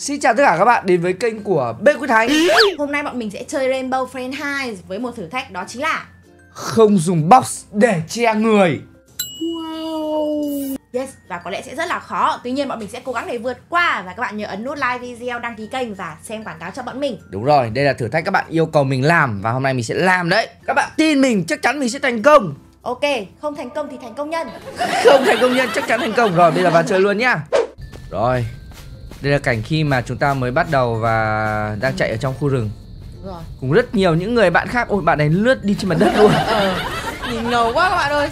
Xin chào tất cả các bạn đến với kênh của Bê Quyết Thành Hôm nay bọn mình sẽ chơi Rainbow Friend 2 với một thử thách đó chính là Không dùng box để che người. Wow. Yes, và có lẽ sẽ rất là khó. Tuy nhiên bọn mình sẽ cố gắng để vượt qua Và các bạn nhớ ấn nút like video, đăng ký kênh và xem quảng cáo cho bọn mình. Đúng rồi, đây là thử thách các bạn yêu cầu mình làm Và hôm nay mình sẽ làm đấy. Các bạn tin mình, chắc chắn mình sẽ thành công. Ok, không thành công thì thành công nhân. Không thành công nhân, chắc chắn thành công. Rồi, bây giờ vào chơi luôn nhá. Rồi, đây là cảnh khi mà chúng ta mới bắt đầu và đang chạy ở trong khu rừng. Rồi. Cùng rất nhiều những người bạn khác. Ôi, bạn này lướt đi trên mặt đất luôn. Ờ, nhìn ngầu quá các bạn ơi.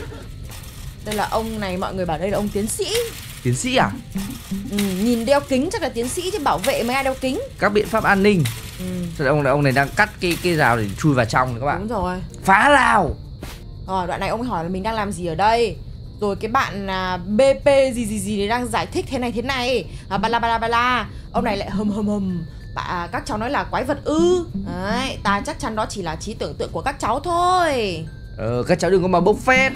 Đây là ông này, mọi người bảo đây là ông tiến sĩ. Tiến sĩ à? ừ, Nhìn đeo kính chắc là tiến sĩ chứ bảo vệ mấy ai đeo kính. Các biện pháp an ninh. Ừ, ông này ông này đang cắt cái cái rào để chui vào trong các bạn. Đúng rồi. Phá rào! Rồi đoạn này ông hỏi là mình đang làm gì ở đây Rồi cái bạn à, BP gì gì gì đấy đang giải thích thế này thế này. À, Ba la ba la ba la. Ông này lại hầm hầm hầm. À, các cháu nói là quái vật ư. Đấy, ta chắc chắn đó chỉ là trí tưởng tượng của các cháu thôi. Ờ, các cháu đừng có mà bốc phét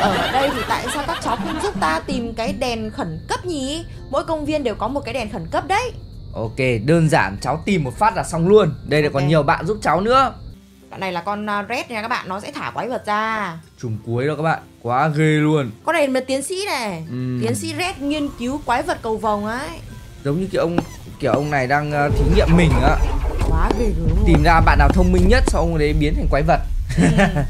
Ở đây thì tại sao các cháu không giúp ta tìm cái đèn khẩn cấp nhỉ? Mỗi công viên đều có một cái đèn khẩn cấp đấy. Ok, đơn giản cháu tìm một phát là xong luôn. Đây là Ok. còn nhiều bạn giúp cháu nữa Đoạn này là con à, Red nha các bạn, nó sẽ thả quái vật ra. Chùm cuối đó các bạn Quá ghê luôn. Con này là tiến sĩ này Ừm. Tiến sĩ Red nghiên cứu quái vật cầu vồng ấy. Giống như kiểu ông kiểu ông này đang ờ, thí nghiệm mình á. Quá ghê gớm luôn. Tìm ra bạn nào thông minh nhất Sau ông đấy biến thành quái vật.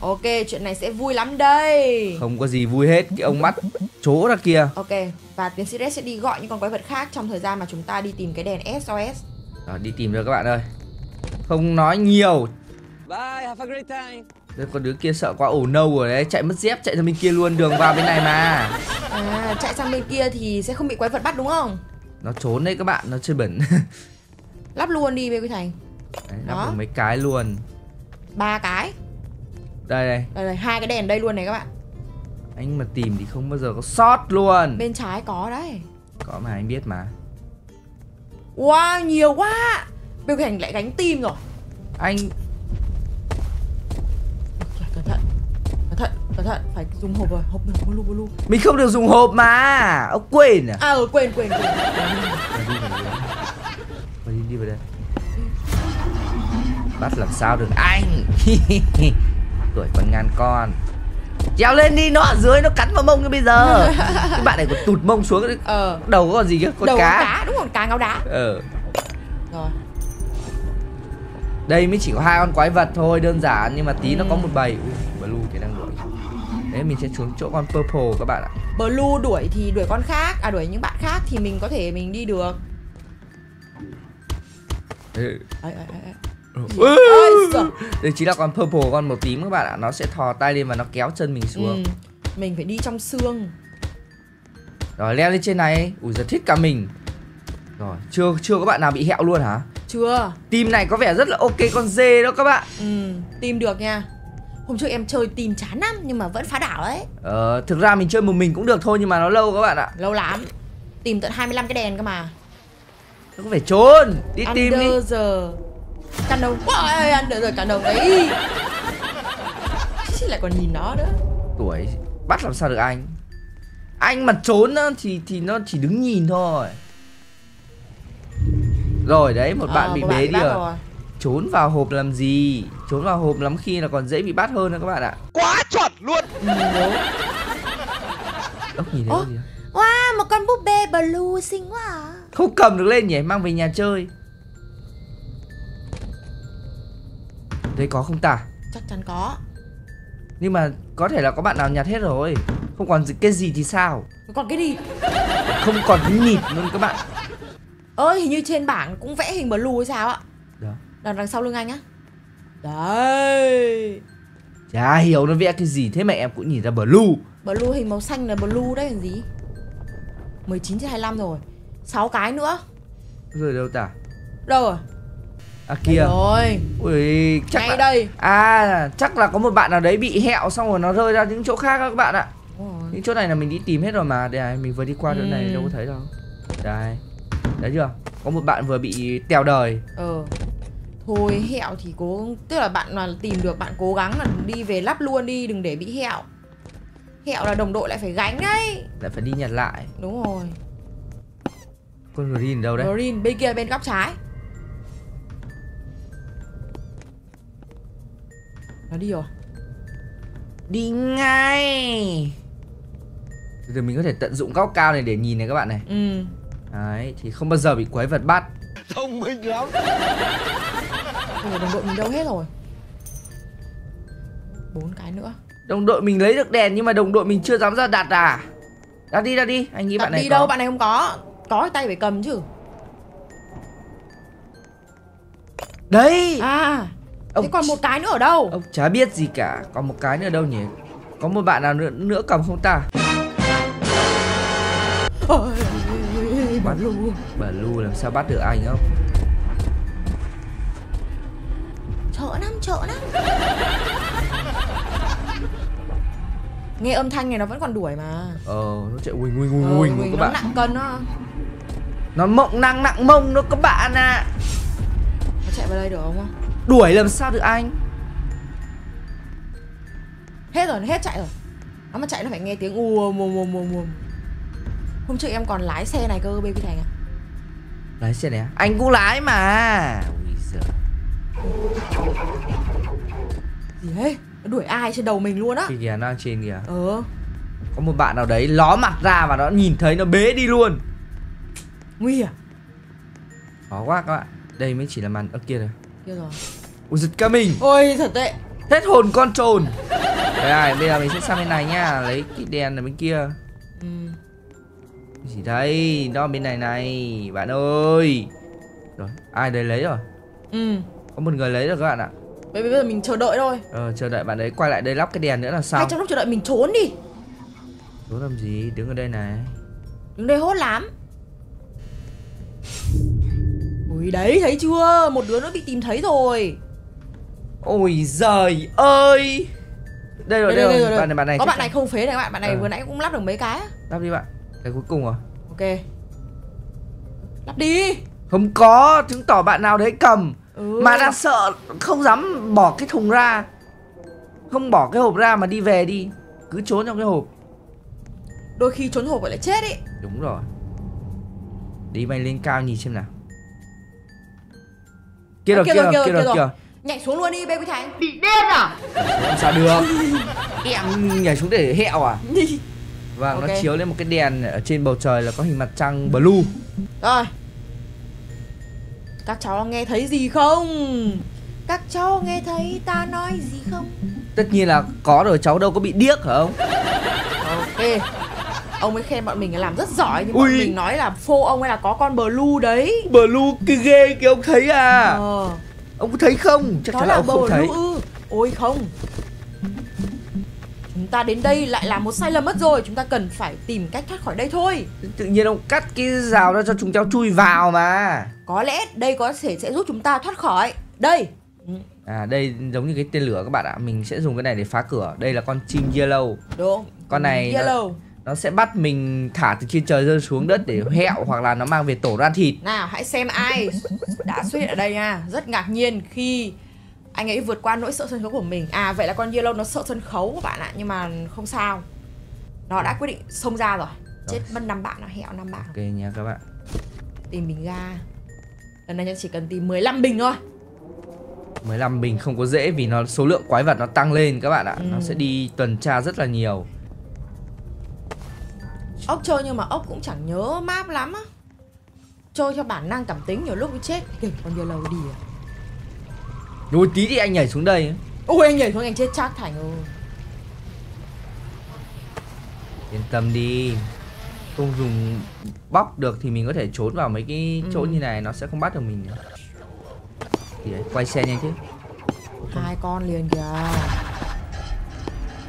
Ok, chuyện này sẽ vui lắm đây. Không có gì vui hết Cái ông mắt chố ra kia Ok, và tiến sĩ Red sẽ đi gọi những con quái vật khác trong thời gian mà chúng ta đi tìm cái đèn SOS. Rồi đi tìm rồi các bạn ơi Không nói nhiều Bye, have a great time. Đây, Con đứa kia sợ quá ổ nâu rồi đấy Chạy mất dép chạy ra bên kia luôn Đường vào bên này mà À, chạy sang bên kia thì sẽ không bị quái vật bắt đúng không? Nó trốn đấy các bạn Nó chơi bẩn Lắp luôn đi Bê Quy Thành. Đấy, Đó. lắp được mấy cái luôn Ba cái. Đây đây Đây, đây, hai cái đèn đây luôn này các bạn. Anh mà tìm thì không bao giờ có sót luôn Bên trái có đấy. Có mà anh biết mà Wow, nhiều quá. Bê Quy Thành lại gánh tim rồi. Anh Cẩn thận. Cẩn thận, cẩn thận, phải dùng hộp rồi, hộp hộp blue blue. Mình không được dùng hộp mà Ông quên à? À, ừ, quên quên quên. Đi, đi. Vào đây. Bắt làm sao được anh? Tuổi còn ngàn con. Trèo lên đi nó ở dưới nó cắn vào mông như bây giờ. Cái bạn này còn tụt mông xuống Ờ, Đầu có còn gì kia? Con đầu cá. cá, đúng rồi, cá ngáo đá. Ờ. Rồi. Đây mới chỉ có hai con quái vật thôi đơn giản Nhưng mà tí nó có một bầy. Ui, Blue thì đang đuổi. Đấy mình sẽ xuống chỗ con purple các bạn ạ. Blue đuổi thì đuổi con khác À đuổi những bạn khác thì mình có thể mình đi được. Ừ. Ấy, ấy, ấy, ấy. Ừ. Đây chính là con purple con màu tím các bạn ạ. Nó sẽ thò tay lên và nó kéo chân mình xuống. Ừ, Mình phải đi trong xương. Rồi leo lên trên này. Ui giật thích cả mình. Rồi chưa chưa có bạn nào bị hẹo luôn hả Chưa? Team này có vẻ rất là ok con dê đó các bạn. Ừ, Tìm được nha. Hôm trước em chơi tìm chán lắm Nhưng mà vẫn phá đảo đấy Ờ thực ra mình chơi một mình cũng được thôi Nhưng mà nó lâu các bạn ạ. Lâu lắm. Tìm tận 25 cái đèn cơ mà. Nó có phải trốn. Đi tìm đi. Under giờ đồng Ôi, Under giờ đồng đấy Chứ lại còn nhìn nó nữa. Tuổi bắt làm sao được anh? Anh mà trốn thì thì nó chỉ đứng nhìn thôi Rồi đấy một bạn Ờ, bị một bế đi bắt rồi. Trốn vào hộp làm gì? Trốn vào hộp lắm khi là còn dễ bị bắt hơn nữa các bạn ạ. Quá chuẩn luôn. Ừ. Ốc nhìn thấy gì không? Wow, một con búp bê blue xinh quá à. Không cầm được lên nhỉ Mang về nhà chơi. Đây có không ta? Chắc chắn có. Nhưng mà có thể là có bạn nào nhặt hết rồi. Không còn gì- cái gì thì sao? Còn cái gì? Không còn cái nhịp luôn các bạn ơi hình như trên bảng cũng vẽ hình blue hay sao ạ Đó. Đằng đằng sau lưng anh á. Đấy. Chả hiểu nó vẽ cái gì Thế mà em cũng nhìn ra blue. Blue hình màu xanh là blue đấy là gì? 19 trên 25 rồi. 6 cái nữa. Rồi đâu ta? Đâu rồi? À Đây kia rồi. Ui chắc ngay là đây. À chắc là có một bạn nào đấy bị hẹo Xong rồi nó rơi ra những chỗ khác các bạn ạ. Những chỗ này là mình đi tìm hết rồi mà. Đây này mình vừa đi qua chỗ này Ừ. đâu có thấy đâu. Đây Đấy chưa? Có một bạn vừa bị tèo đời. Ờ. Thôi hẹo thì cố tức là bạn mà tìm được bạn cố gắng là đi về lắp luôn đi đừng để bị hẹo. Hẹo là đồng đội lại phải gánh đấy. Lại phải đi nhặt lại. Đúng rồi. Con green đâu đấy? Green bên kia bên góc trái. Nó đi rồi. Đi ngay. Từ từ mình có thể tận dụng góc cao này để nhìn này các bạn này. Ừ đấy thì không bao giờ bị quái vật bắt. Thông minh lắm. Ủa đồng đội mình đâu hết rồi. Bốn cái nữa. Đồng đội mình lấy được đèn nhưng mà đồng đội mình chưa dám ra đặt à? Đặt đi đặt đi. Anh nghĩ Đặt bạn này đi có. đâu bạn này không có. Có cái tay phải cầm chứ. Đấy! À Ông Thế còn một cái nữa ở đâu? Ông chả biết gì cả. Còn một cái nữa đâu nhỉ? Có một bạn nào nữa, nữa cầm không ta? Ôi, bắt bà lu làm sao bắt được anh không? Sợ lắm sợ lắm. Nghe âm thanh này nó vẫn còn đuổi mà. Ờ nó chạy quỳnh quỳnh Ờ, quỳnh quỳnh mình các nó bạn nặng cân đó. Nó mộng năng nặng mông đó các bạn à Nó chạy vào đây được không? Đuổi làm sao được anh? Hết rồi, nó hết chạy rồi. Nó mà chạy nó phải nghe tiếng ùm ùm ùm ùm ùm Hôm trước em còn lái xe này cơ Baby Thành à lái xe này à? anh cũng lái mà. Ui giời. Gì thế? Nó đuổi ai trên đầu mình luôn á? Kìa kìa nó đang trên kìa. Ờ. Có một bạn nào đấy ló mặt ra và nó nhìn thấy nó bế đi luôn. Nguy à khó quá các bạn. Đây mới chỉ là màn ơ kia rồi Kia rồi. Ui giật cả mình. Ôi thật tệ hết hồn con trồn. Đây này bây giờ mình sẽ sang bên này nhá. Lấy cái đèn ở bên kia. Ừ. gì đây đó bên này này bạn ơi. Rồi ai đấy lấy rồi? Ừ. Có một người lấy rồi các bạn ạ. Bây giờ mình chờ đợi thôi. Ờ chờ đợi bạn đấy quay lại đây lắp cái đèn nữa là Hay sao trong lúc chờ đợi mình trốn đi. Trốn làm gì? Đứng ở đây này. Đứng đây hốt lắm. Ui đấy thấy chưa? Một đứa nó bị tìm thấy rồi. Ôi giời ơi. Đây rồi đây, rồi. bạn này bạn này Có bạn này không phế này các bạn Bạn này Ờ. vừa nãy cũng lắp được mấy cái lắp đi bạn cái cuối cùng rồi Ok. Lắp đi. Không có chứng tỏ bạn nào đấy cầm. Ừ. mà đang sợ không dám bỏ cái thùng ra. Không bỏ cái hộp ra mà đi về đi. Cứ trốn trong cái hộp. Đôi khi trốn hộp gọi là chết ý. Đúng rồi. Đi mày lên cao nhìn xem nào. Kia À, rồi kia rồi, kia rồi, kia Nhảy xuống luôn đi Baby Thành. Bị điên à? Làm sao được? Em nhảy xuống để hẹo à vâng nó Ok. chiếu lên một cái đèn ở trên bầu trời là có hình mặt trăng blue. Rồi. Các cháu nghe thấy gì không? Các cháu nghe thấy ta nói gì không? Tất nhiên là có rồi cháu đâu có bị điếc hả ông Ok. Ông ấy khen bọn mình làm rất giỏi Nhưng Ui. bọn mình nói là phô ông ấy là có con blue đấy. Blue cái ghê kìa ông thấy à? Ờ. Ông có thấy không? Chắc chắn là là ông không thấy. Ôi không ta đến đây lại là một sai lầm mất rồi. Chúng ta cần phải tìm cách thoát khỏi đây thôi. Tự nhiên ông cắt cái rào ra cho chúng cháu chui vào mà. Có lẽ đây có thể sẽ giúp chúng ta thoát khỏi. Đây. À đây giống như cái tên lửa các bạn ạ. Mình sẽ dùng cái này để phá cửa. Đây là con chim yellow. Đúng. Con này nó- Yellow. nó sẽ bắt mình thả từ trên trời rơi xuống đất để hẹo hoặc là nó mang về tổ ra thịt. Nào hãy xem ai đã xuất hiện ở đây nha. Rất ngạc nhiên khi anh ấy vượt qua nỗi sợ sân khấu của mình. À vậy là con Yellow nó sợ sân khấu các bạn ạ Nhưng mà không sao. Nó đã quyết định xông ra rồi. Chết mất năm bạn nó hẹo năm bạn. Ok nha các bạn. Tìm bình ga. Lần này chỉ cần tìm 15 bình thôi. 15 bình không có dễ vì nó số lượng quái vật nó tăng lên các bạn ạ. Nó Ừ. sẽ đi tuần tra rất là nhiều. Ốc chơi nhưng mà ốc cũng chẳng nhớ map lắm á. Chơi theo bản năng cảm tính nhiều lúc mới chết. Kìa con Yellow đi à rồi tí thì anh nhảy xuống đây. Ôi anh nhảy xuống anh chết chắc Thành ơi. Yên tâm đi. Không dùng bóc được thì mình có thể trốn vào mấy cái chỗ Ừ. như này nó sẽ không bắt được mình nữa. Thì đấy, quay xe nhanh chứ. Hai con liền kìa.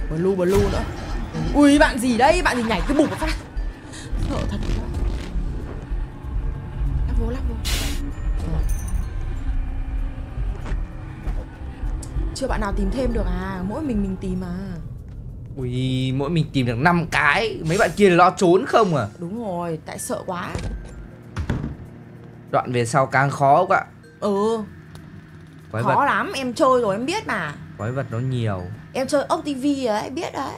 Blue blue nữa. Ui bạn gì đây Bạn gì nhảy bụp một phát? Sợ thật Chưa bạn nào tìm thêm được à? Mỗi mình mình tìm à ui mỗi mình tìm được 5 cái. Mấy bạn kia lo trốn không à? Đúng rồi Tại sợ quá. Đoạn về sau càng khó ạ Ừ. Quái Khó vật. lắm em chơi rồi em biết mà. Quái vật nó nhiều. Em chơi ốc TV đấy biết đấy.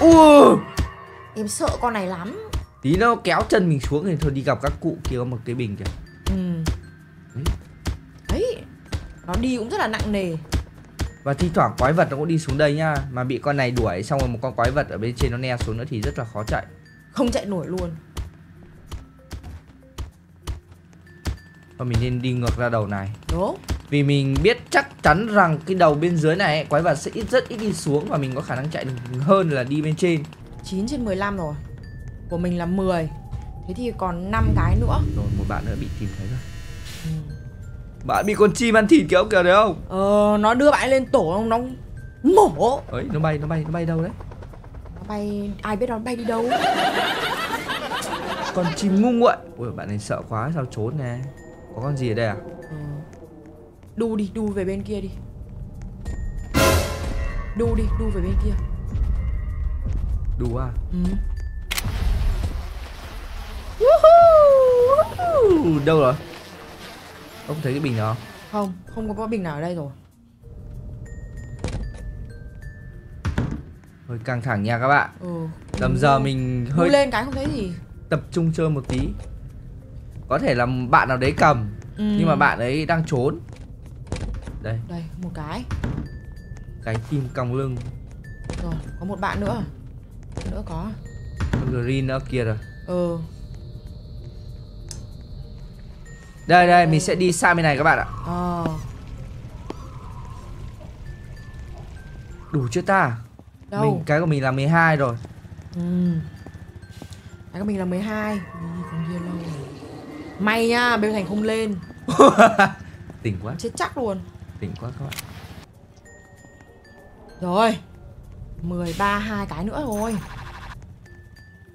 Ui! Em sợ con này lắm. Tí nó kéo chân mình xuống thì thôi đi gặp các cụ kia có một cái bình kìa. Ừ. Đấy nó đi cũng rất là nặng nề và thi thoảng quái vật nó cũng đi xuống đây nhá. Mà bị con này đuổi xong rồi một con quái vật ở bên trên nó ne xuống nữa thì rất là khó chạy. Không chạy nổi luôn. Và mình nên đi ngược ra đầu này. Đúng vì mình biết chắc chắn rằng cái đầu bên dưới này ấy, quái vật sẽ ít rất ít đi xuống và mình có khả năng chạy được hơn là đi bên trên. 9 trên 15 rồi. Của mình là 10 Thế thì còn 5 cái nữa. Rồi một bạn nữa bị tìm thấy rồi. Bạn bị con chim ăn thịt kìa ông kìa đấy không? Ờ nó đưa bạn lên tổ nó mổ. Ấy nó bay nó bay nó bay đâu đấy? Nó bay ai biết nó bay đi đâu. Con chim ngu nguội ui bạn này sợ quá sao trốn nè? Có con gì ở đây à? Ờ. Đu đi đu về bên kia đi. Đu đi đu về bên kia. Đù à? Ừ. Đâu rồi ông thấy cái bình đó Không? Không có có bình nào ở đây rồi. Hơi căng thẳng nha các bạn. Ừ. Tầm giờ mình hơi lên cái không thấy gì. tập trung chơi một tí. Có thể là bạn nào đấy cầm ừ. nhưng mà bạn ấy đang trốn. Đây. Đây một cái. Cái tim còng lưng. Rồi có một bạn nữa. Nữa có. Green ở kia rồi. Ừ đây đây mình sẽ đi sang bên này các bạn ạ. Ờ. Đủ chưa ta? Đâu? Mình cái của mình là 12 rồi. Ừ. Cái của mình là 12 Ui, con kia lâu rồi. May nha, Bêu Thành không lên. Tỉnh quá. Chết chắc luôn. Tỉnh quá các bạn. Rồi. 13 hai cái nữa rồi.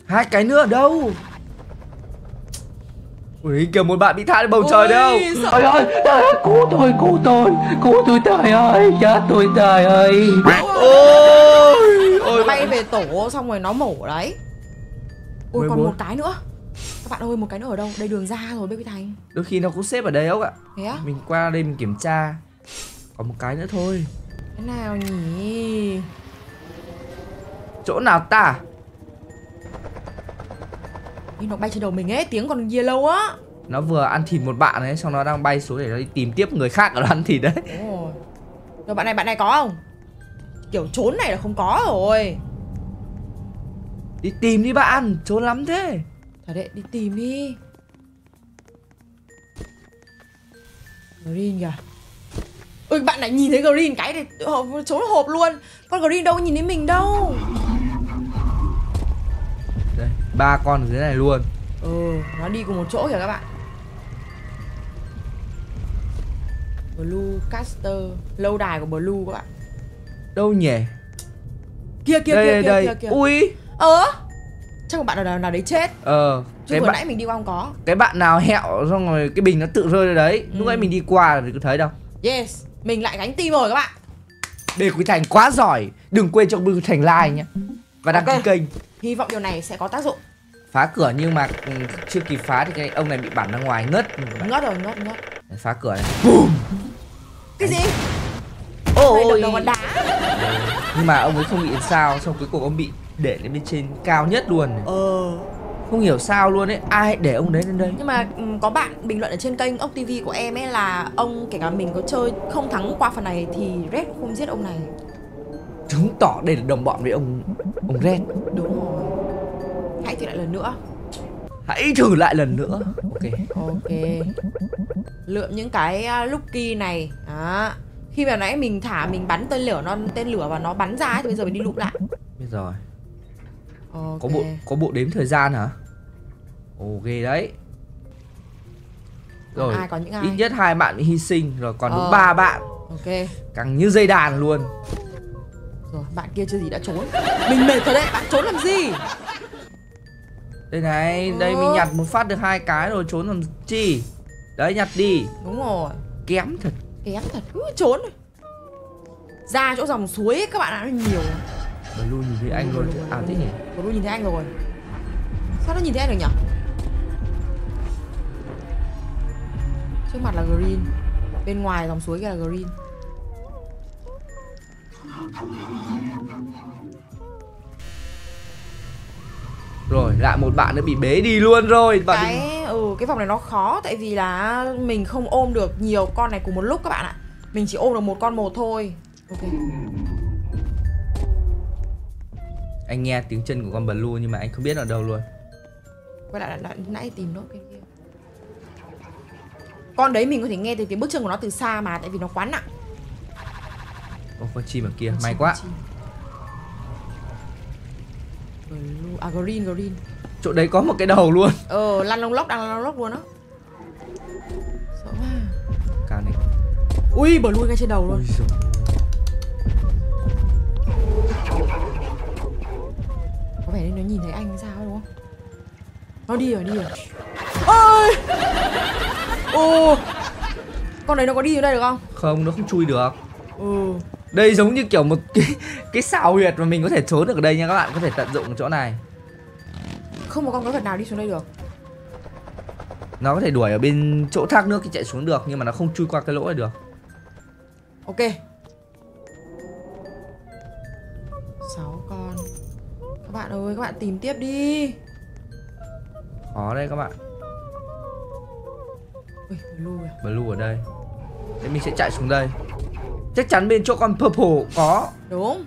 Hai cái nữa ở đâu ui kìa một bạn bị thả lên bầu trời đâu Ôi, Trời ơi, trời ơi, cứu tôi, cứu tôi, cứu tôi trời ơi, chết tôi trời ơi. ôi ôi bay về tổ xong rồi nó mổ đấy. Ôi còn 14. một cái nữa. Các bạn ơi một cái nữa ở đâu? Đây đường ra rồi Bêu Thành. Đôi khi nó cũng xếp ở đây ốc ạ? Thế á? Mình qua đây mình kiểm tra. Còn một cái nữa thôi. Cái nào nhỉ? Chỗ nào ta Ý, Nó bay trên đầu mình ấy Tiếng còn yellow á. Nó vừa ăn thịt một bạn ấy xong nó đang bay xuống để nó đi tìm tiếp người khác ở ăn thịt đấy. Đúng rồi Rồi bạn này bạn này có không? Kiểu trốn này là không có rồi. Đi tìm đi bạn trốn lắm thế. Thật đấy, đi tìm đi. Green kìa. Ôi bạn lại nhìn thấy Green cái này hộp, trốn hộp luôn. Con Green đâu có nhìn thấy mình đâu ba con ở dưới này luôn. Ừ, nó đi cùng một chỗ kìa các bạn. Blue Caster Lâu đài của Blue các bạn. Đâu nhỉ? Kia kia đây kia kia đây kia kìa ui. Ờ Chắc một bạn nào, nào đấy chết. Ờ Chứ cái vừa bạn nãy mình đi qua không có. cái bạn nào hẹo xong rồi cái bình nó tự rơi ra đấy. Lúc Ừ. ấy mình đi qua thì có thấy đâu. Yes Mình lại gánh team rồi các bạn. Bê Quý Thành quá giỏi. Đừng quên cho Quý Thành like nhé Và đăng ký kênh. Hy vọng điều này sẽ có tác dụng Phá cửa nhưng mà ừ, chưa kịp phá thì cái ông này bị bắn ra ngoài ngất. Ngất rồi, ngất, ngất. Phá cửa này. Cái gì? Ôi! Đầu con đá. Nhưng mà ông ấy không bị sao Xong cuối cùng ông bị để lên bên trên cao nhất luôn Ờ. Không hiểu sao luôn ấy Ai để ông đấy lên đây? Nhưng mà ừm, có bạn bình luận ở trên kênh ốc TV của em ấy là Ông kể cả mình có chơi không thắng qua phần này thì Red không giết ông này. Chứng tỏ đây là đồng bọn với ông Ông Red. Đúng rồi Hãy thử lại lần nữa. Hãy thử lại lần nữa. Ok. Ok. Lượm những cái uh, Lucky này. Đó. Khi mà nãy mình thả mình bắn tên lửa nó tên lửa và nó bắn ra ấy, thì bây giờ mình đi lụm lại. Biết rồi. Ok. Có bộ có bộ đếm thời gian hả? Ghê đấy. Rồi ai, còn những ai? ít nhất hai bạn hy sinh Rồi còn Ờ. đúng ba bạn. Ok. Căng như dây đàn luôn. Rồi bạn kia chưa gì đã trốn. Mình mệt rồi đấy. Bạn trốn làm gì Đây này, đây Ừ. mình nhặt một phát được hai cái rồi trốn làm chi? Đấy nhặt đi. Đúng rồi. Kém thật. Kém thật Ui, Trốn rồi Ra chỗ dòng suối ấy, các bạn ạ nó nhiều. Blue nhìn thấy anh chứ. À thế nhỉ? Blue nhìn thấy anh rồi. Sao nó nhìn thấy anh được nhỉ? Trước mặt là green Bên ngoài dòng suối kia là green Rồi Lại một bạn nữa bị bế đi luôn rồi. Bạn cái ừ cái vòng này nó khó tại vì là mình không ôm được nhiều con này cùng một lúc các bạn ạ. Mình chỉ ôm được một con một thôi. Ok. Anh nghe tiếng chân của con Blue nhưng mà anh không biết ở đâu luôn. Quay lại, lại nãy tìm nó bên kia. Con đấy mình có thể nghe từ tiếng bước chân của nó từ xa mà tại vì nó quá nặng. Ô con chim ở kia may quá Blue, à green green. Chỗ đấy có một cái đầu luôn. Ờ lăn lông lốc đang lăn lông lốc luôn á. Sợ quá. Cao này. Ui blue ngay trên đầu luôn. Ôi giời. Có vẻ như nó nhìn thấy anh sao đúng không? Nó đi rồi đi rồi. Ôi! Ô! Con đấy nó có đi ở đây được không? Không nó không chui được. Ừ Đây giống như kiểu một cái cái xào huyệt mà mình có thể trốn được ở đây nha các bạn Có thể tận dụng chỗ này. Không có con quái vật nào đi xuống đây được. Nó có thể đuổi ở bên chỗ thác nước thì chạy xuống được Nhưng mà nó không chui qua cái lỗ này được. Ok. Sáu con. Các bạn ơi các bạn tìm tiếp đi. Khó đây các bạn. Ui blue à? Blue ở đây. Thế mình sẽ chạy xuống đây Chắc chắn bên chỗ con purple có. Đúng.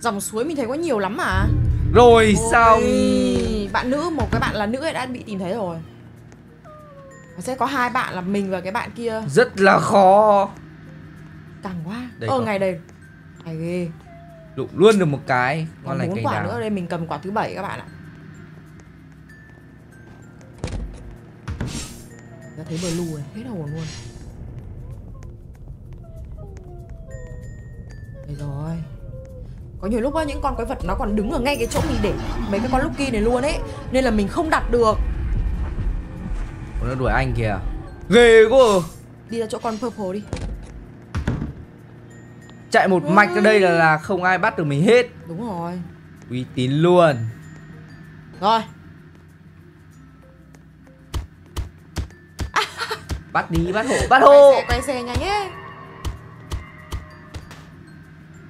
Dòng suối mình thấy có nhiều lắm mà. Rồi xong. Ôi, bạn nữ một cái bạn là nữ ấy đã bị tìm thấy rồi. Sẽ có hai bạn là mình và cái bạn kia. Rất là khó. Càng quá. Đây ờ có. ngày đây. Ngày ghê. Lụng luôn được một cái Ngon lành cành quả nữa đào đây mình cầm quả thứ bảy các bạn ạ. Đã thấy blue này hết hồn luôn đây rồi có nhiều lúc á những con quái vật nó còn đứng ở ngay cái chỗ mình để mấy cái con Lucky này luôn ấy nên là mình không đặt được. Nó đuổi anh kìa. Ghê quá. Đi ra chỗ con purple đi. Chạy một mạch ở đây là là không ai bắt được mình hết. Đúng rồi. Uy tín luôn. Rồi. Bắt đi bắt hộ bắt quay hộ xe quay xe nhanh ấy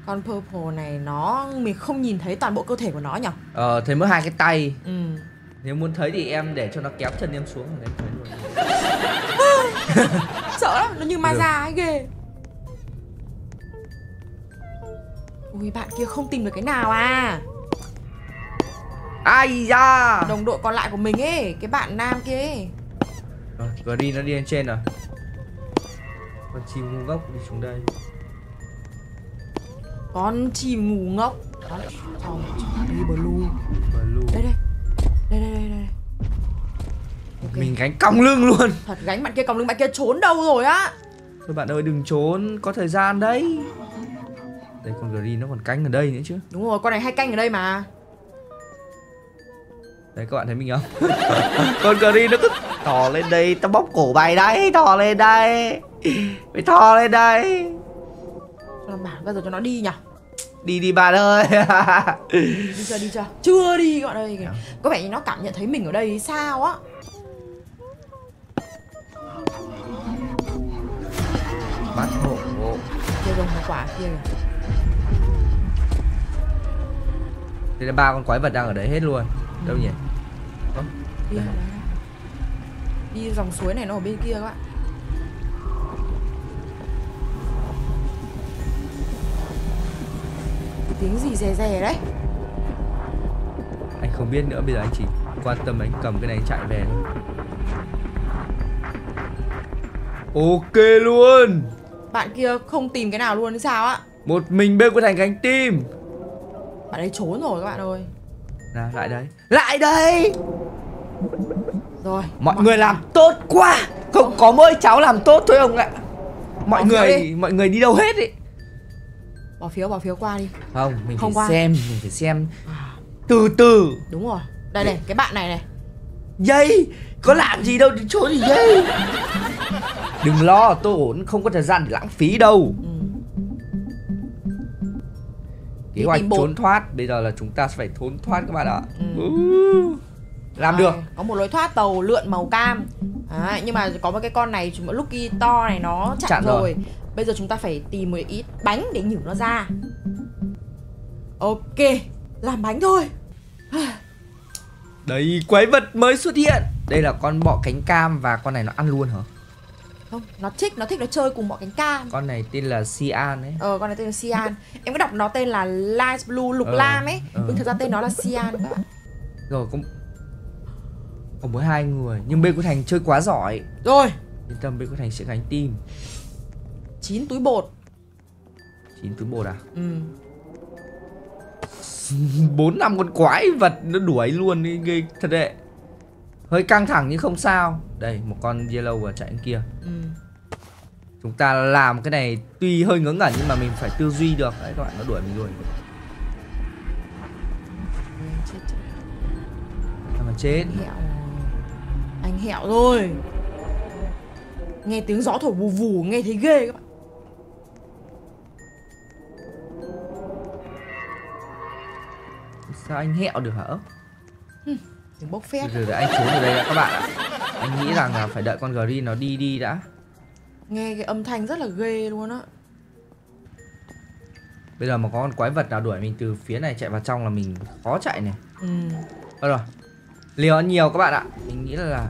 con purple này nó mình không nhìn thấy toàn bộ cơ thể của nó nhỉ Ờ thấy mỗi hai cái tay. Ừ. Nếu muốn thấy thì em để cho nó kéo chân em xuống rồi em thấy luôn. Sợ lắm nó như ma da ấy ghê. Ui bạn kia không tìm được cái nào à? Ai da? Đồng đội còn lại của mình ấy cái bạn nam kia ấy. Rồi Green nó đi lên trên rồi Con chim ngu ngốc đi xuống đây con chim ngu ngốc. Đó cho đi blue Blue đây đây. Đây đây đây đây. Ok. Mình gánh cong lưng luôn. Thật gánh bạn kia còng lưng bạn kia trốn đâu rồi á? Thôi bạn ơi đừng trốn. Có thời gian đấy. Đây con Green nó còn canh ở đây nữa chứ. Đúng rồi con này hay canh ở đây mà. Đấy các bạn thấy mình không? Con Green nó cứ thò lên đây Tao bóp cổ mày đấy Thò lên đây. Mày thò lên đây nó bảo bây giờ cho nó đi nhỉ? Đi đi bạn ơi. Đi chưa đi chưa? Chưa đi các bạn ơi. Dạ. có vẻ như nó cảm nhận thấy mình ở đây sao á. Bắt hộ kia rồi một quả kia kìa Đây là ba con quái vật đang ở đấy hết luôn. Đâu nhỉ? Đi đấy, đấy. đi dòng suối này nó ở bên kia các bạn Cái tiếng gì rè rè đấy. Anh không biết nữa bây giờ anh chỉ quan tâm anh cầm cái này anh chạy về thôi. Ok luôn. Bạn kia không tìm cái nào luôn hay sao á? Một mình bên của thành cánh tim. Bạn ấy trốn rồi các bạn ơi. Nào lại đây Lại đây. Rồi. Mọi người làm tốt quá. Không có mỗi cháu làm tốt thôi ông ạ. Mọi phiếu người đi. mọi người đi đâu hết ý bỏ phiếu bỏ phiếu qua đi Không mình Không phải qua. xem Mình phải xem Từ từ đúng rồi đây này cái bạn này này Dây Có làm gì đâu chỗ gì dây Đừng lo tôi ổn Không có thời gian để lãng phí đâu ừ. Kế hoạch trốn thoát Bây giờ là chúng ta sẽ phải trốn thoát các bạn ạ Ừ. Ừ. Làm Rồi, được có một lối thoát tàu lượn màu cam Đấy, nhưng mà có một cái con này chúng Lucky to này nó chặn, Chặn rồi. rồi. Bây giờ chúng ta phải tìm một ít bánh để nhử nó ra. Ok làm bánh thôi. Đấy quái vật mới xuất hiện. Đây là con bọ cánh cam và con này nó ăn luôn hả? Không, nó thích, nó thích nó chơi cùng bọn cánh cam. Con này tên là Sian ấy. Ờ, con này tên là Cyan Em có đọc nó tên là Light Blue Lục Ờ, Lam ấy ờ. Nhưng thực ra tên nó là Cyan các bạn. Rồi có Có mỗi hai người Nhưng bên của Thành chơi quá giỏi. Rồi, Yên tâm bên của Thành sẽ gánh team 9 túi bột. Chín túi bột à? Ừ. Bốn năm con quái vật nó đuổi luôn đi ghê thật đấy. Hơi căng thẳng nhưng không sao. Đây một con yellow và chạy kia. Ừ. Chúng ta làm cái này tuy hơi ngớ ngẩn nhưng mà mình phải tư duy được. Đấy các bạn nó đuổi mình chết. mà chết. Anh hẹo. Anh hẹo rồi Nghe tiếng gió thổi vù vù nghe thấy ghê các bạn sao anh hẹo được hả Tiếng bốc phét. Để anh trốn ở đây đã các bạn ạ. Anh nghĩ rằng là phải đợi con green nó đi đi đã. Nghe cái âm thanh rất là ghê luôn á. Bây giờ mà có con quái vật nào đuổi mình từ phía này chạy vào trong là mình khó chạy này. Ừ. Thôi rồi liều ăn nhiều các bạn ạ. Mình nghĩ là nó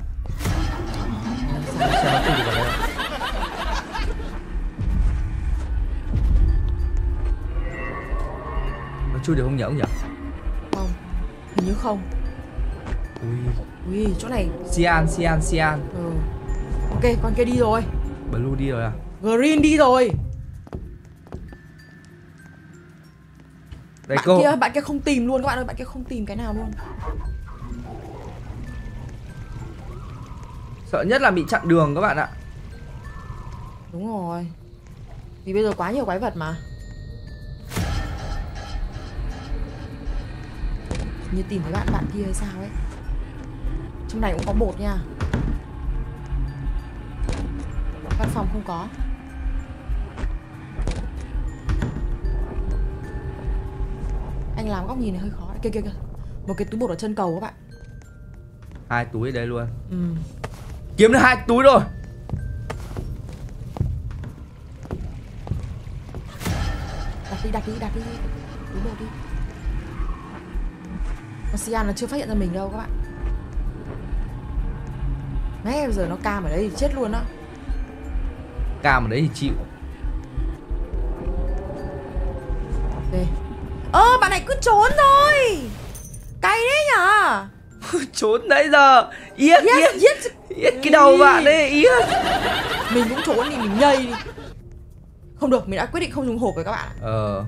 vào đây? Nó chui được không nhở không nhở Không Hình như không. Ui. Ui chỗ này. Sian Sian Sian ừ. Ok con kia đi rồi. Blue đi rồi à? Green đi rồi. Đây Bạn cô. kia bạn kia không tìm luôn các bạn ơi Bạn kia không tìm cái nào luôn. Sợ nhất là bị chặn đường các bạn ạ. Đúng rồi. Vì bây giờ quá nhiều quái vật mà Như tìm thấy bạn bạn kia hay sao ấy. Trong này cũng có bột nha. Văn phòng không có. Anh làm góc nhìn này hơi khó. Đấy. Kìa kìa kìa. Một cái túi bột ở chân cầu các bạn. Hai túi ở đây luôn. Ừ. Kiếm được hai túi rồi. Đặt đi đặt đi đặt đi. Túi bột đi con Sian nó chưa phát hiện ra mình đâu các bạn. Mẹ bây giờ nó cam ở đây thì chết luôn á. Cam ở đấy thì chịu. Ok Ơ bạn này cứ trốn thôi. Cay đấy nhở? Trốn nãy giờ. Yết Yes yết. yes Yết cái đầu bạn ấy Yết. Mình cũng trốn đi mình nhây đi. Không được mình đã quyết định không dùng hộp rồi các bạn ạ. Ờ.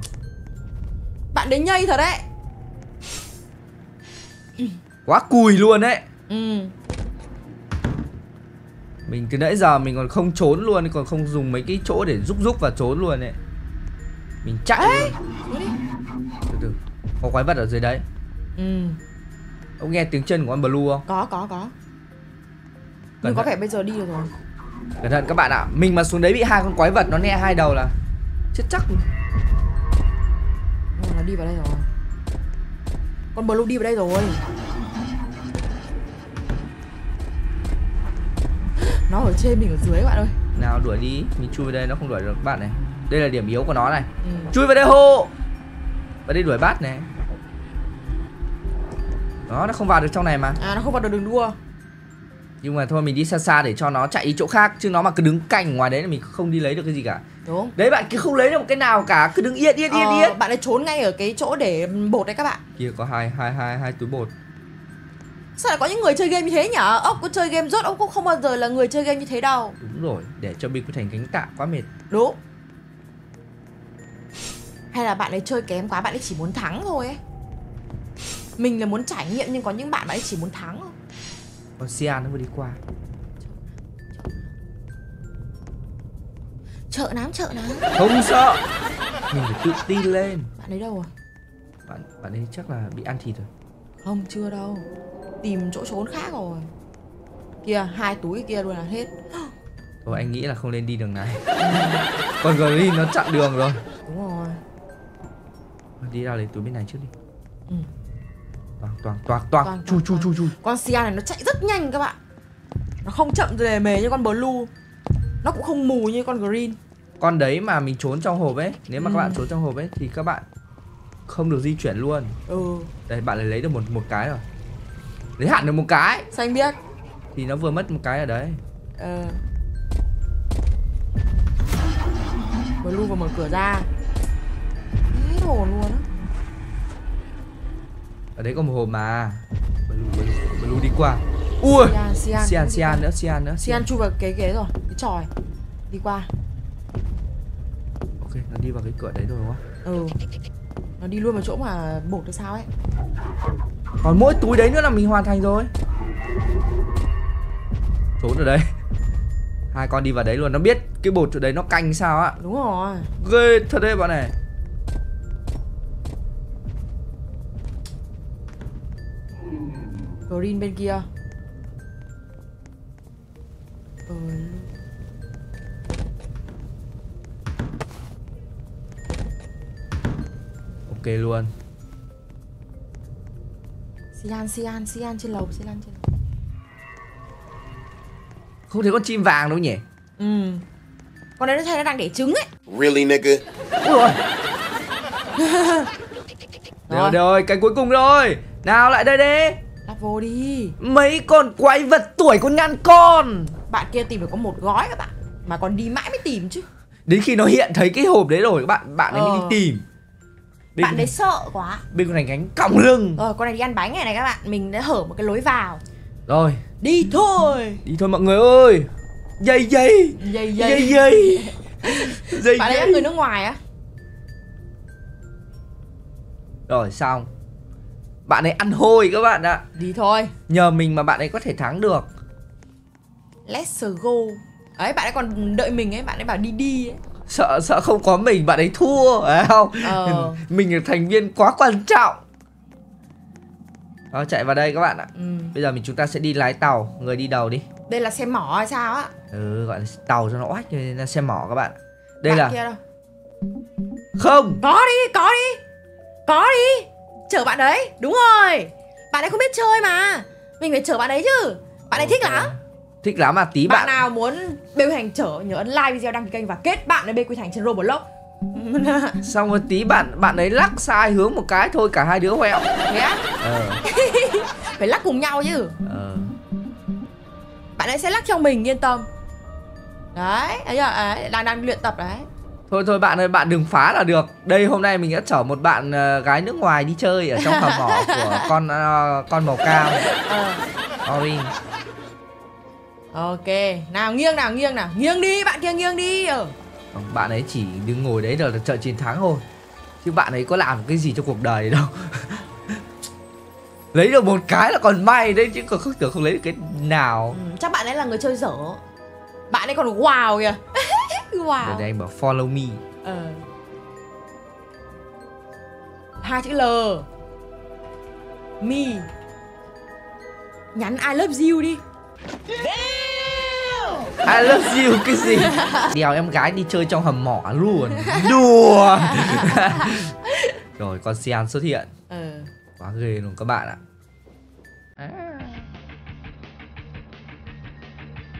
Bạn đấy nhây thật đấy Quá cùi luôn đấy Ừ. Mình từ nãy giờ mình còn không trốn luôn Còn không dùng mấy cái chỗ để rúc rúc và trốn luôn đấy Mình chạy Ê! luôn. Từ từ. Có quái vật ở dưới đấy. Ừ. Ông nghe tiếng chân của con Blue không? Có có có. Cẩn Nhưng có vẻ bây giờ đi được rồi. Cẩn thận các bạn ạ. Mình mà xuống đấy bị hai con quái vật nó nẹ hai đầu là Chết chắc Ừ, nó đi vào đây rồi Con Blue đi vào đây rồi. Nó ở trên mình ở dưới các bạn ơi. Nào đuổi đi. Mình chui vào đây nó không đuổi được các bạn này. Đây là điểm yếu của nó này. Ừ. Chui vào đây hô Vào đây đuổi bắt này. Đó nó không vào được trong này mà. À nó không vào được đường đua Nhưng mà thôi mình đi xa xa để cho nó chạy đi chỗ khác Chứ nó mà cứ đứng cạnh ngoài đấy là mình không đi lấy được cái gì cả. Đúng. Đấy bạn cứ không lấy được một cái nào cả Cứ đứng yên yên yên ờ, yên. Bạn ấy trốn ngay ở cái chỗ để bột đấy các bạn. Kia có hai hai hai hai túi bột. Sao lại có những người chơi game như thế nhở? Ông có chơi game rốt ông cũng không bao giờ là người chơi game như thế đâu. Đúng rồi Để cho mình có thành cánh tạ quá mệt. Đúng. Hay là bạn ấy chơi kém quá Bạn ấy chỉ muốn thắng thôi ấy. Mình là muốn trải nghiệm Nhưng có những bạn bạn ấy chỉ muốn thắng thôi Con Sian nó vừa đi qua. Chợ nám chợ nám. Không sợ. Mình phải tự tin lên. Bạn ấy đâu rồi Bạn bạn ấy chắc là bị ăn thịt rồi. Không chưa đâu. Tìm chỗ trốn khác rồi. Kìa hai túi kia luôn là hết. Thôi anh nghĩ là không nên đi đường này. Con Green nó chặn đường rồi. Đúng rồi. Đi ra lấy túi bên này trước đi. Ừ. Toàn toàn toàn toàn. Chui toàn. chui chui Con Sia này nó chạy rất nhanh các bạn. Nó không chậm lề mề như con Blue. Nó cũng không mù như con Green. Con đấy mà mình trốn trong hộp ấy Nếu mà các Ừ. bạn trốn trong hộp ấy Thì các bạn không được di chuyển luôn. Ừ. Đây bạn lại lấy được một một cái rồi. Lấy hẳn được một cái. Sao anh biết? thì nó vừa mất một cái ở đấy. Ờ. Blue vừa mở cửa ra. Hết hồn luôn á ở đấy có một hộp mà. Blue, blue, blue đi qua. Ui Sian, Sian nữa, Sian nữa Sian chui vào cái ghế rồi Cái tròi. Đi qua. Ok, nó đi vào cái cửa đấy rồi đúng không? Ừ. Nó đi luôn vào chỗ mà bột hay sao ấy. Còn mỗi túi đấy nữa là mình hoàn thành rồi. Trốn ở đây. Hai con đi vào đấy luôn, nó biết cái bột chỗ đấy nó canh sao á. Đúng rồi. Ghê thật đấy bạn này Green bên kia. Ừ Ok luôn. Sian, Sian, Sian trên lầu, Sian trên lầu. Không thấy con chim vàng đâu nhỉ? Ừ. Con đấy nó thấy nó đang để trứng ấy. Really, nigga? Ui. Rồi Được rồi, cái cuối cùng rồi Nào lại đây đi vô đi. Mấy con quái vật tuổi con ngàn con. Bạn kia tìm được có một gói các bạn Mà còn đi mãi mới tìm chứ. Đến khi nó hiện thấy cái hộp đấy rồi các bạn Bạn ấy mới Ờ. đi tìm Bên Bạn đấy sợ quá. Bên con này gánh còng lưng. Rồi con này đi ăn bánh này này các bạn Mình đã hở một cái lối vào. Rồi. Đi thôi. Đi thôi mọi người ơi. Dây dây. Dây Dây. Dây Dây. Bạn đấy là dây. người nước ngoài á. Rồi xong Bạn ấy ăn hôi các bạn ạ. Đi thôi. Nhờ mình mà bạn ấy có thể thắng được. Let's go. Ấy bạn ấy còn đợi mình ấy Bạn ấy bảo đi đi ấy. Sợ sợ không có mình bạn ấy thua phải không? Ờ. Mình là thành viên quá quan trọng. Đó chạy vào đây các bạn ạ. Ừ. Bây giờ mình chúng ta sẽ đi lái tàu Người đi đầu đi. Đây là xe mỏ hay sao á? Ừ gọi là tàu cho nó oách nên là xe mỏ các bạn Đây Bạn là kia đâu? Không! Có đi, có đi. Có đi Chở bạn đấy, đúng rồi. Bạn ấy không biết chơi mà. Mình phải chở bạn ấy chứ. Bạn ấy thích Ok. lắm. Thích lắm mà tí Bạn bạn, nào muốn Bêu Hành chở nhớ ấn like video đăng ký kênh và kết bạn với Bê Quy Thành trên Roblox. Xong rồi tí bạn bạn ấy lắc sai hướng một cái thôi cả hai đứa hoẹo Thế á? Ờ. Phải lắc cùng nhau chứ. Ờ. Bạn ấy sẽ lắc cho mình yên tâm. Đấy, đấy, giờ, đấy đang đang luyện tập đấy Thôi thôi bạn ơi bạn đừng phá là được. Đây hôm nay mình đã chở một bạn ờ, gái nước ngoài đi chơi Ở trong hầm mỏ của con ờ, con màu cam. Ờ. Orange Ok, nào nghiêng nào nghiêng nào. Nghiêng đi, bạn kia nghiêng đi. Ờ. Không, Bạn ấy chỉ đứng ngồi đấy là chờ chiến thắng thôi. Chứ bạn ấy có làm cái gì cho cuộc đời đâu. Lấy được một cái là còn may đấy Chứ còn không tưởng không lấy được cái nào. Ừ, Chắc bạn ấy là người chơi dở. Bạn ấy còn wow kìa Wow. Đây anh bảo follow me. Ờ. Hai chữ L. Me. Nhắn I love you đi. I love you cái gì? Đèo em gái đi chơi trong hầm mỏ luôn. Đùa. Rồi con Sian xuất hiện. Ờ. Quá ghê luôn các bạn ạ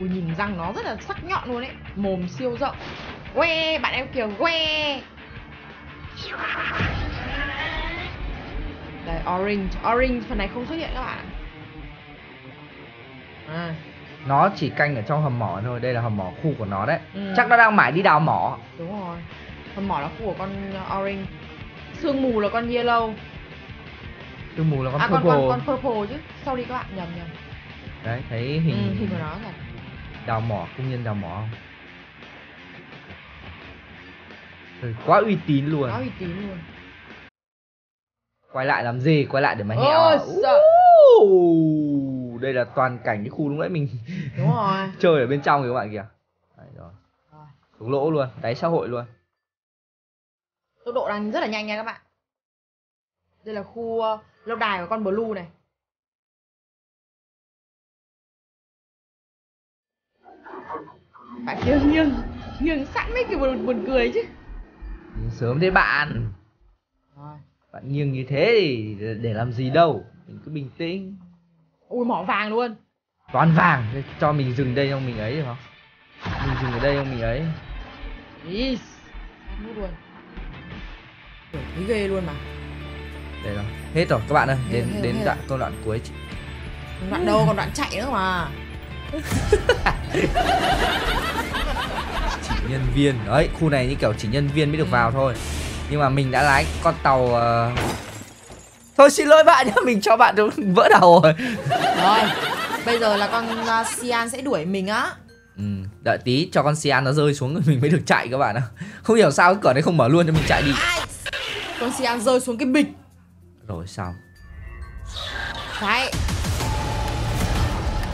Ui nhìn răng nó rất là sắc nhọn luôn ấy. Mồm siêu rộng. Que bạn em kìa que Đây orange Orange phần này không xuất hiện các bạn. À, Nó chỉ canh ở trong hầm mỏ thôi Đây là hầm mỏ khu của nó đấy. Ừ. Chắc nó đang mải đi đào mỏ. Đúng rồi. Phần mỏ là khu của con orange. Sương mù là con yellow. Sương mù là con À con, purple. con, con purple chứ. Sorry các bạn nhầm nhầm. Đấy thấy ừ, hình Hình của nó rồi đào mỏ công nhân đào mỏ không? Ừ, quá uy tín luôn. Quá uy tín luôn. Quay lại làm gì? Quay lại để mà hẹo. Uh, đây là toàn cảnh cái khu lúc nãy mình Đúng rồi. chơi ở bên trong kìa các bạn kìa. Đấy rồi. Xuống lỗ luôn đáy xã hội luôn. Tốc độ đang rất là nhanh nha các bạn. Đây là khu uh, lâu đài của con blue này Bạn kia nghiêng Nghiêng sẵn mấy kiểu buồn, buồn cười chứ. Sớm thế bạn. Rồi. Bạn nghiêng như thế thì để, làm gì đâu mình cứ bình tĩnh. Ui mỏ vàng luôn. Toàn vàng cho mình dừng đây không mình ấy được không? Mình dừng ở đây không mình ấy. Nút luôn. Thấy ghê luôn mà. Đây rồi hết rồi các bạn ơi Hết đến hết đến rồi. đoạn câu đoạn cuối Đoạn đâu còn đoạn chạy nữa mà nhân viên. Đấy khu này như kiểu chỉ nhân viên mới được vào thôi. Nhưng mà mình đã lái con tàu ờ, thôi xin lỗi bạn nhé mình cho bạn vỡ đầu rồi. Rồi Bây giờ là con uh, Sian sẽ đuổi mình á. Ừ, đợi tí cho con Sian nó rơi xuống rồi mình mới được chạy các bạn ạ. Không hiểu sao cái cửa này không mở luôn cho mình chạy đi. Ai. Con Sian rơi xuống cái bịch. Rồi xong. Đấy.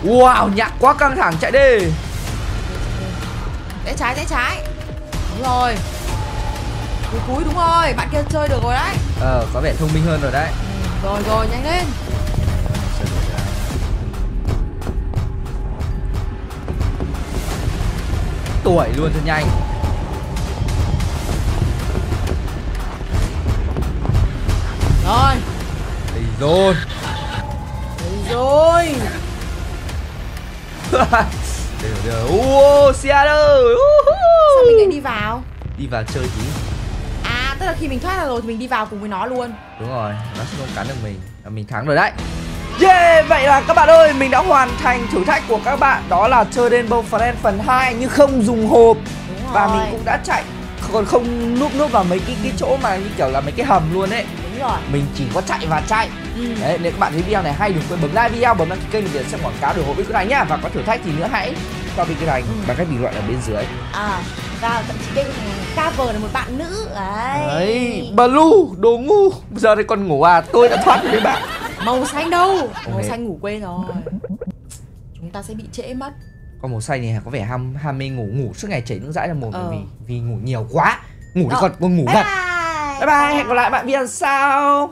Wow nhạc quá căng thẳng chạy đi Té trái té trái. Đúng rồi. Cúi cúi đúng rồi Bạn kia chơi được rồi đấy. Ờ có vẻ thông minh hơn rồi đấy. Ừ, Rồi rồi nhanh lên. Tuổi luôn cho nhanh. Rồi. Đây rồi Đây rồi Đây rồi, đây rồi. Ơi Sao mình lại đi vào? Đi vào chơi tí À tức là khi mình thoát ra rồi thì mình đi vào cùng với nó luôn. Đúng rồi, nó sẽ không cắn được mình. Và Mình thắng rồi đấy. Yeah, vậy là các bạn ơi, mình đã hoàn thành thử thách của các bạn. Đó là chơi Rainbow Friend phần 2 nhưng không dùng hộp. Và mình cũng đã chạy Còn không núp núp vào mấy cái cái chỗ mà như kiểu là mấy cái hầm luôn ấy. Đúng rồi. Mình chỉ có chạy và chạy. Ừ. Đấy, nếu các bạn thấy video này hay đừng quên bấm like video, bấm đăng ký kênh để xem quảng cáo ủng hộ video này nhá. Và có thử thách gì nữa hãy cho video này bằng cách bình luận ở bên dưới. À Và thậm chí đây cover là một bạn nữ. Đấy, Đấy, Blue, đồ ngu. Bây giờ thì còn ngủ à, tôi đã thoát với bạn. Màu xanh đâu? Màu xanh ngủ quên rồi. Chúng ta sẽ bị trễ mất Con màu xanh này có vẻ ham ham mê ngủ ngủ suốt ngày chảy nước dãi ra mồm Ờ. vì vì ngủ nhiều quá ngủ Ờ. còn còn ngủ Bye thật bye bye bye hẹn gặp lại bạn video sau